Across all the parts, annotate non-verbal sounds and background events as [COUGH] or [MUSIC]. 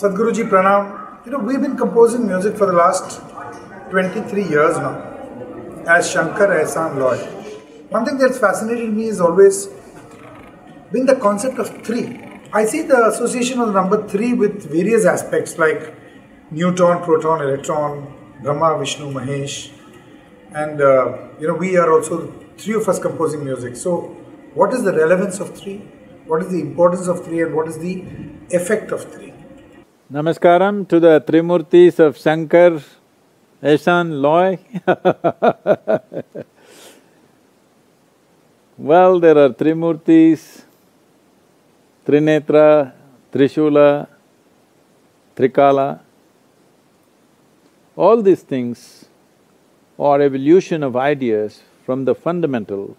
Sadhguruji Pranam. You know, we've been composing music for the last 23 years now as Shankar Ehsaan Loy. One thing that's fascinated me is always been the concept of three. I see the association of the number three with various aspects like neutron, proton, electron, Brahma, Vishnu, Mahesh, and uh, you know we are also three of us composing music. So, what is the relevance of three? What is the importance of three, and what is the effect of three? Namaskaram to the Trimurtis of Shankar, Ehsaan Loy. [LAUGHS] well, there are Trimurtis, Trinetra, Trishula, Trikala. All these things are evolution of ideas from the fundamental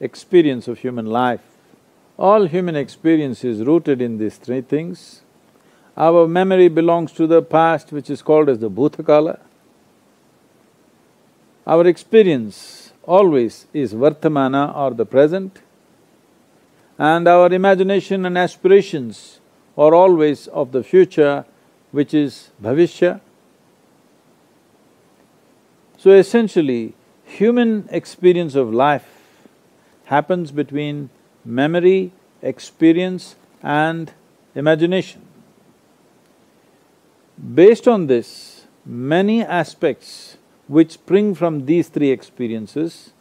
experience of human life. All human experience is rooted in these three things our memory belongs to the past which is called as the Bhutakala. Our experience always is Vartamana or the present and our imagination and aspirations are always of the future which is Bhavishya. So essentially, human experience of life happens between memory, experience and imagination. Based on this, many aspects which spring from these three experiences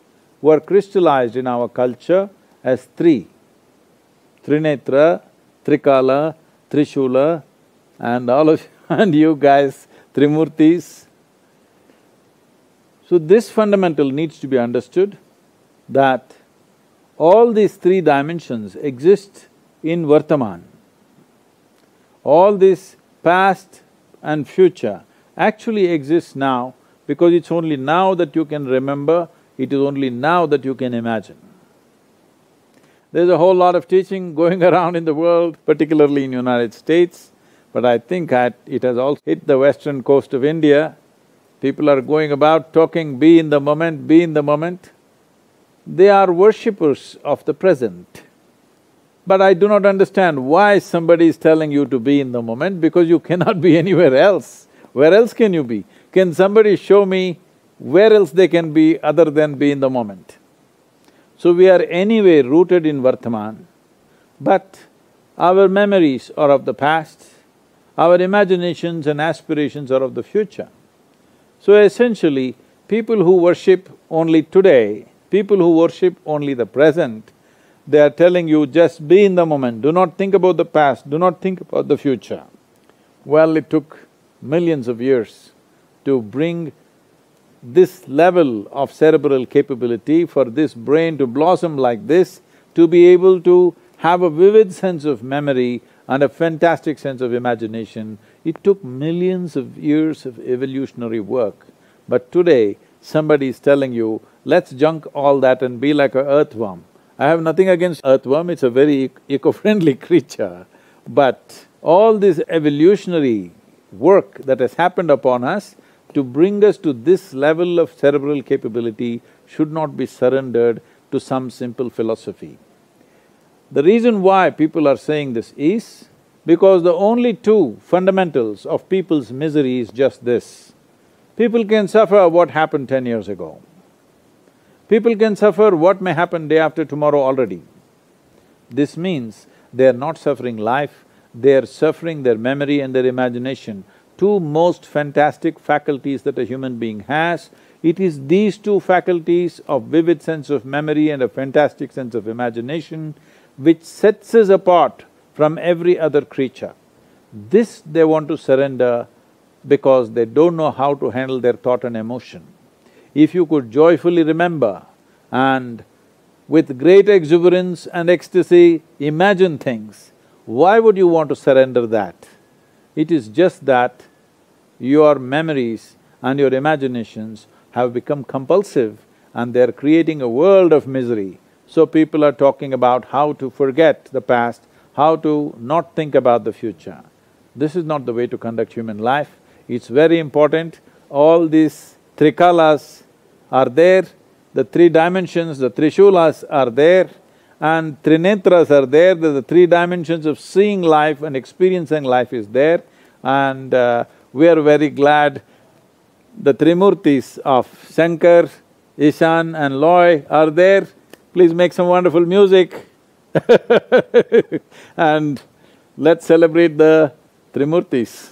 were crystallized in our culture as three Trinetra, Trikala, Trishula, and all of [LAUGHS] and you guys, Trimurtis. So this fundamental needs to be understood that all these three dimensions exist in Vartaman. All this past, and future actually exists now because it's only now that you can remember, it is only now that you can imagine. There's a whole lot of teaching going [LAUGHS] around in the world, particularly in United States, but I think it has also hit the western coast of India. People are going about talking, be in the moment, be in the moment. They are worshippers of the present. But I do not understand why somebody is telling you to be in the moment because you cannot be [LAUGHS] anywhere else. Where else can you be? Can somebody show me where else they can be other than be in the moment? So we are anyway rooted in Vartaman, but our memories are of the past, our imaginations and aspirations are of the future. So essentially, people who worship only today, people who worship only the present, they are telling you just be in the moment, do not think about the past, do not think about the future. Well, it took millions of years to bring this level of cerebral capability for this brain to blossom like this, to be able to have a vivid sense of memory and a fantastic sense of imagination. It took millions of years of evolutionary work. But today, somebody is telling you, let's junk all that and be like a earthworm. I have nothing against earthworm, it's a very eco-friendly [LAUGHS] creature. But all this evolutionary work that has happened upon us to bring us to this level of cerebral capability should not be surrendered to some simple philosophy. The reason why people are saying this is because the only two fundamentals of people's misery is just this. People can suffer what happened ten years ago. People can suffer what may happen day after tomorrow already. This means they are not suffering life, they are suffering their memory and their imagination, two most fantastic faculties that a human being has. It is these two faculties of vivid sense of memory and a fantastic sense of imagination which sets us apart from every other creature. This they want to surrender because they don't know how to handle their thought and emotion if you could joyfully remember and with great exuberance and ecstasy imagine things, why would you want to surrender that? It is just that your memories and your imaginations have become compulsive and they're creating a world of misery. So people are talking about how to forget the past, how to not think about the future. This is not the way to conduct human life. It's very important, all these trikalas are there, the three dimensions, the trishulas are there, and trinetras are there, the, three dimensions of seeing life and experiencing life is there. and uh, we are very glad the Trimurtis of Shankar, Ishan and Loy are there. Please make some wonderful music [LAUGHS] and let's celebrate the Trimurtis.